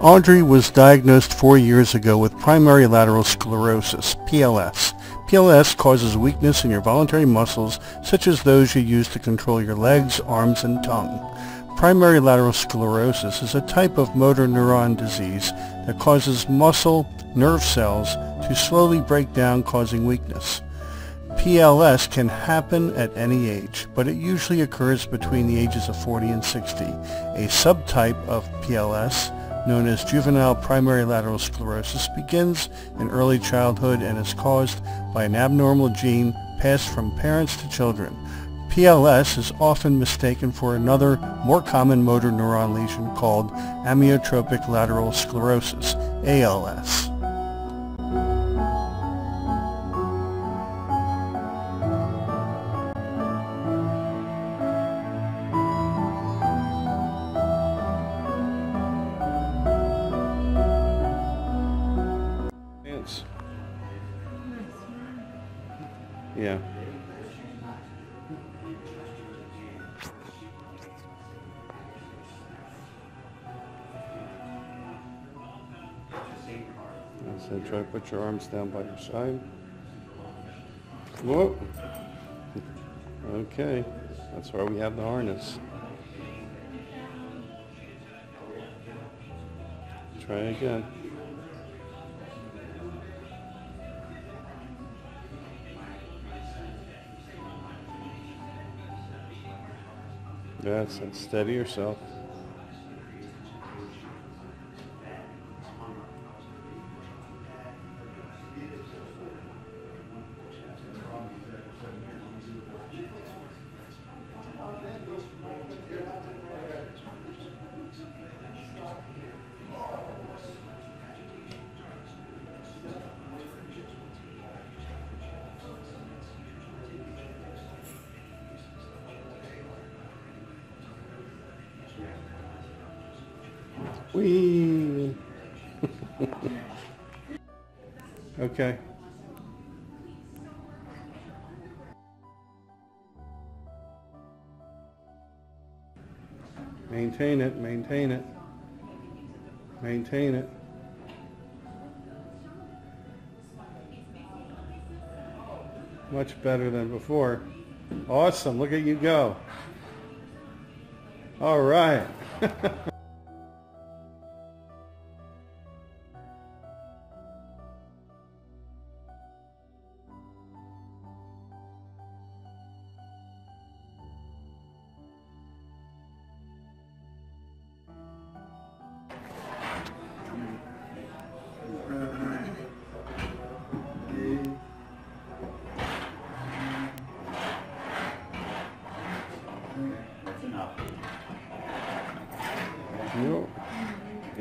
Audrey was diagnosed four years ago with primary lateral sclerosis, PLS. PLS causes weakness in your voluntary muscles, such as those you use to control your legs, arms, and tongue. Primary lateral sclerosis is a type of motor neuron disease that causes muscle nerve cells to slowly break down, causing weakness. PLS can happen at any age, but it usually occurs between the ages of 40 and 60. A subtype of PLS known as juvenile primary lateral sclerosis, begins in early childhood and is caused by an abnormal gene passed from parents to children. PLS is often mistaken for another, more common motor neuron lesion called amyotrophic lateral sclerosis, ALS. Yeah. So try to put your arms down by your side. Whoa. Okay, that's why we have the harness. Try again. It. Steady yourself. Whee! okay. Maintain it, maintain it. Maintain it. Much better than before. Awesome, look at you go. All right.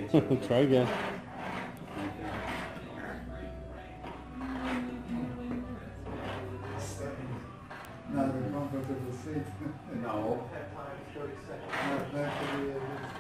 Try again. Not seat. No. Back to the,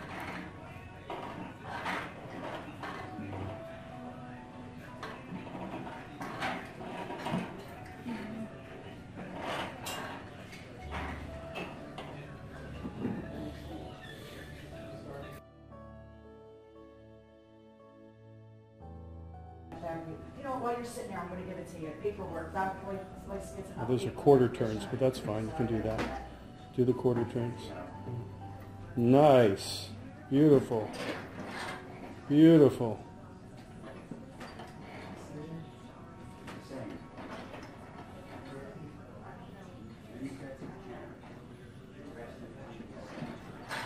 while you're sitting there, I'm gonna give it to you, paperwork, that, like, like, it's an Those are quarter turns, but that's fine. You can do that. Do the quarter turns. Nice. Beautiful. Beautiful.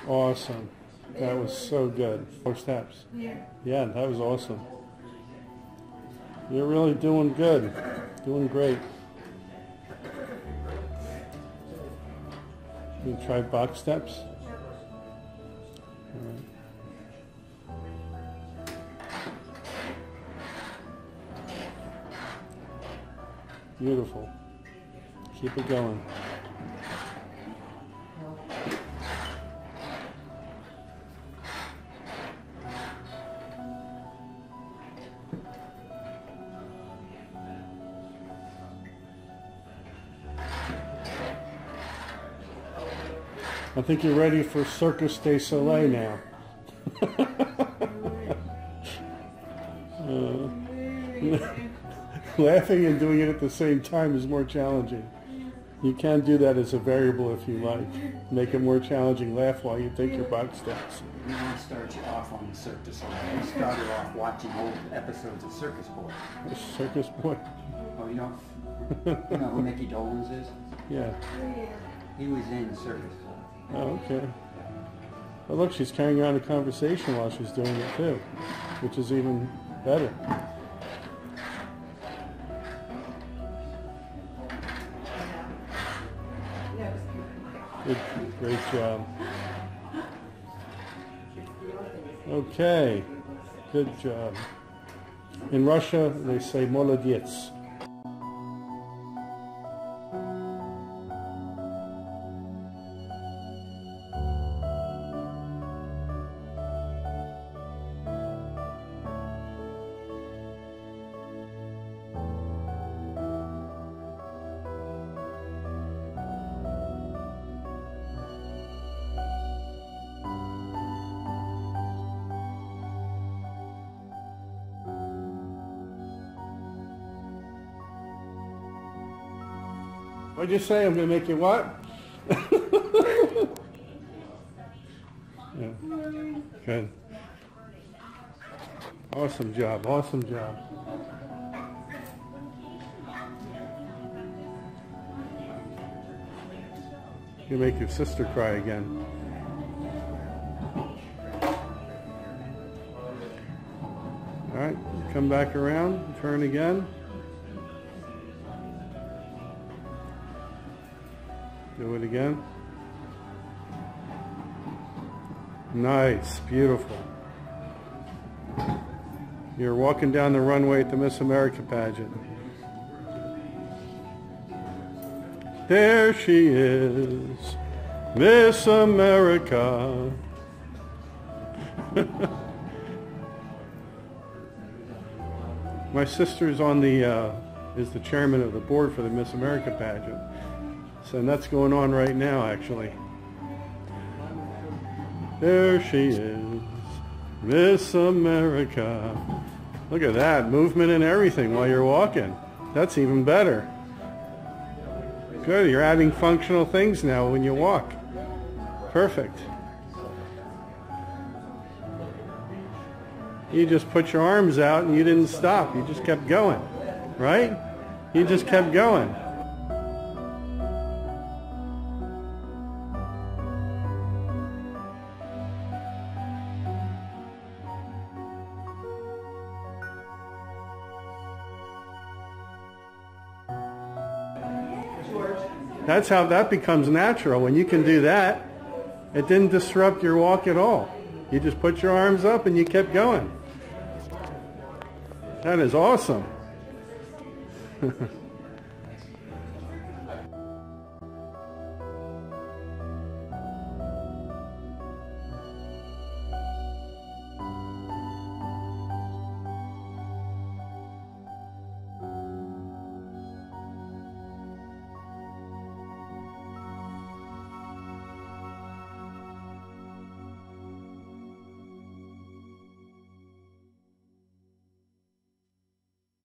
Awesome. That was so good. Four steps. Yeah. Yeah, that was awesome. You're really doing good. Doing great. You try box steps? Beautiful. Keep it going. I think you're ready for Cirque du Soleil now. uh, laughing and doing it at the same time is more challenging. You can do that as a variable if you like. Make it more challenging. Laugh while you take your box steps. You want to start you off on the circus du started off watching old episodes of Circus Boy. Circus Boy? Oh, you know, you know who Mickey Dolenz is? Yeah. He was in Circus Boy. Oh, okay. Well, look, she's carrying on a conversation while she's doing it too, which is even better. Good, great job. Okay, good job. In Russia, they say molodets. What'd you say? I'm going to make you what? yeah. Good. Awesome job. Awesome job. You make your sister cry again. All right, come back around, turn again. Do it again. Nice, beautiful. You're walking down the runway at the Miss America pageant. There she is, Miss America. My sister's on the, uh, is the chairman of the board for the Miss America pageant. So that's going on right now, actually. There she is, Miss America. Look at that, movement and everything while you're walking. That's even better. Good, you're adding functional things now when you walk. Perfect. You just put your arms out and you didn't stop. You just kept going, right? You just kept going. That's how that becomes natural. When you can do that, it didn't disrupt your walk at all. You just put your arms up and you kept going. That is awesome.